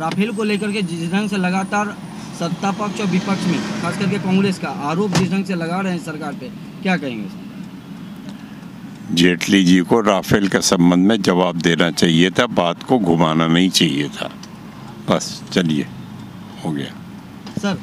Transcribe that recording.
Rafale को लेकर के जिस ढंग से लगातार सत्ता पक्ष और विपक्ष में खास करके कांग्रेस का आरोप जिस ढंग से लगा रहे हैं सरकार पे क्या कहेंगे जेटली जी को राफेल के संबंध में जवाब देना चाहिए था बात को घुमाना नहीं चाहिए था। बस चलिए हो गया। सर